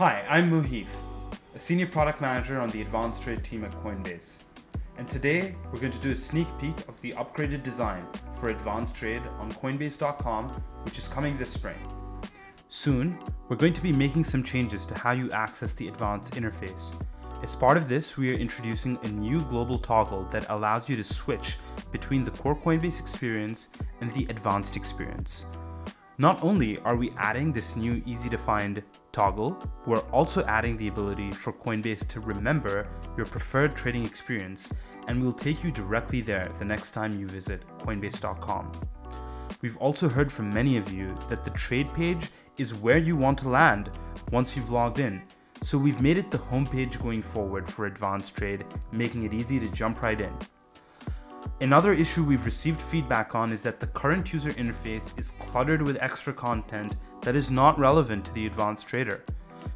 Hi, I'm Muhith, a senior product manager on the advanced trade team at Coinbase. And today we're going to do a sneak peek of the upgraded design for advanced trade on coinbase.com, which is coming this spring. Soon, we're going to be making some changes to how you access the advanced interface. As part of this, we are introducing a new global toggle that allows you to switch between the core Coinbase experience and the advanced experience. Not only are we adding this new easy to find toggle, we're also adding the ability for Coinbase to remember your preferred trading experience and we'll take you directly there the next time you visit coinbase.com. We've also heard from many of you that the trade page is where you want to land once you've logged in. So we've made it the homepage going forward for advanced trade, making it easy to jump right in. Another issue we've received feedback on is that the current user interface is cluttered with extra content that is not relevant to the advanced trader.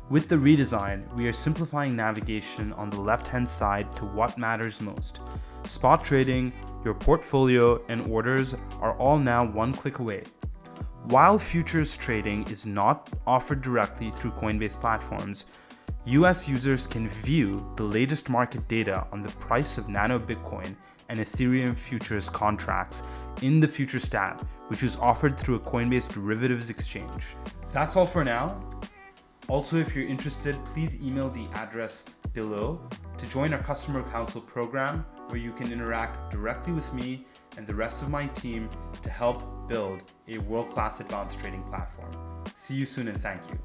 With the redesign, we are simplifying navigation on the left hand side to what matters most. Spot trading, your portfolio, and orders are all now one click away. While futures trading is not offered directly through Coinbase platforms, US users can view the latest market data on the price of Nano Bitcoin and Ethereum futures contracts in the Futures tab, which is offered through a Coinbase derivatives exchange. That's all for now. Also, if you're interested, please email the address below to join our Customer Council program where you can interact directly with me and the rest of my team to help build a world class advanced trading platform. See you soon and thank you.